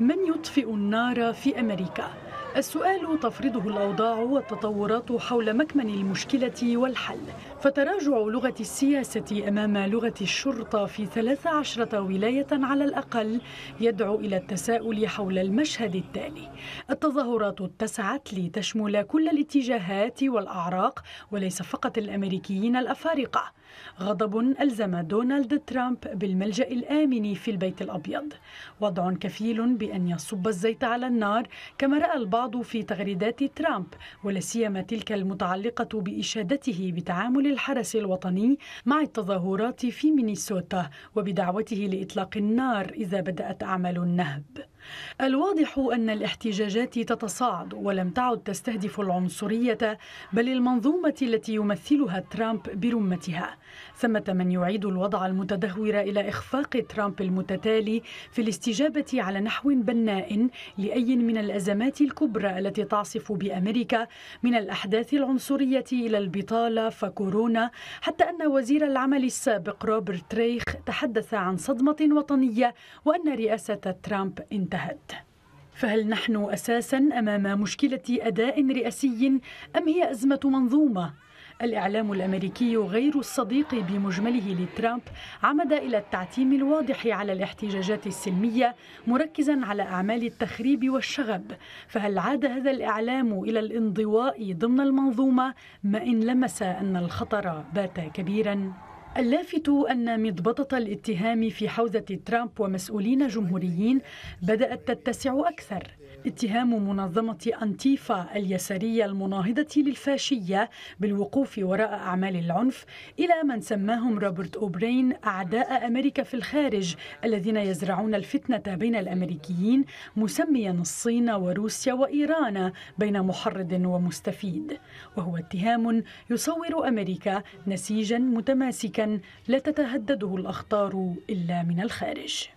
من يطفئ النار في أمريكا؟ السؤال تفرضه الأوضاع والتطورات حول مكمن المشكلة والحل. فتراجع لغة السياسة أمام لغة الشرطة في 13 ولاية على الأقل يدعو إلى التساؤل حول المشهد التالي. التظاهرات اتسعت لتشمل كل الاتجاهات والأعراق وليس فقط الأمريكيين الأفارقة. غضب ألزم دونالد ترامب بالملجأ الآمن في البيت الأبيض. وضع كفيل بأن يصب الزيت على النار كما رأى البعض في تغريدات ترامب ولا سيما تلك المتعلقة بإشادته بتعامل الحرس الوطني مع التظاهرات في مينيسوتا وبدعوته لإطلاق النار إذا بدأت أعمال النهب. الواضح أن الاحتجاجات تتصاعد ولم تعد تستهدف العنصرية بل المنظومة التي يمثلها ترامب برمتها. ثمة من يعيد الوضع المتدهور إلى إخفاق ترامب المتتالي في الاستجابة على نحو بناء لأي من الأزمات الكبرى التي تعصف بأمريكا من الأحداث العنصرية إلى البطالة فكورونا حتى أن وزير العمل السابق روبرت ريخ تحدث عن صدمة وطنية وأن رئاسة ترامب انتهت. فهل نحن أساسا أمام مشكلة أداء رئاسي أم هي أزمة منظومة؟ الإعلام الأمريكي غير الصديق بمجمله لترامب عمد إلى التعتيم الواضح على الاحتجاجات السلمية مركزا على أعمال التخريب والشغب. فهل عاد هذا الإعلام إلى الانضواء ضمن المنظومة؟ ما إن لمس أن الخطر بات كبيرا؟ اللافت أن مضبطة الاتهام في حوزة ترامب ومسؤولين جمهوريين بدأت تتسع أكثر. اتهام منظمة أنتيفا اليسارية المناهضة للفاشية بالوقوف وراء أعمال العنف إلى من سماهم روبرت أوبرين أعداء أمريكا في الخارج الذين يزرعون الفتنة بين الأمريكيين مسميا الصين وروسيا وإيران بين محرض ومستفيد. وهو اتهام يصور أمريكا نسيجا متماسكا لا تتهدده الأخطار إلا من الخارج.